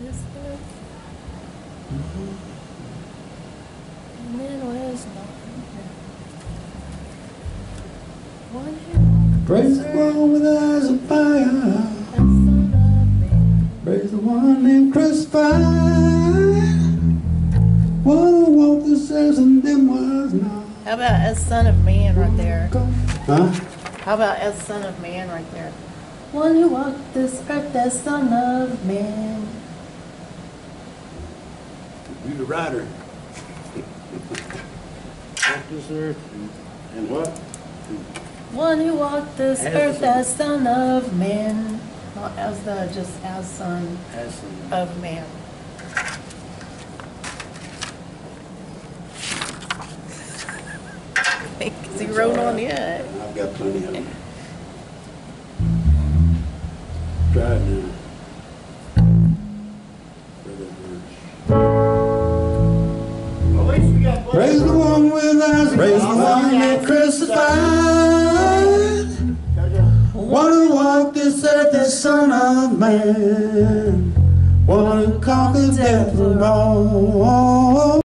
this earth. And then not One Praise the one with eyes of fire. the son of man. Praise the one named crucified. One who walked the earth and then was not. How about as son of man right there? Huh? How about as son of man right there? One who walked this earth as son of man. You the rider. Walk this earth and- and what? One who walked this As earth the- as son of man. Not as the, just as son As some- of man. Because he wrote on it. I've got plenty of them. Praise the one with eyes. Praise the one named crucified. One who walked this earth as son of man. One who conquered death for all.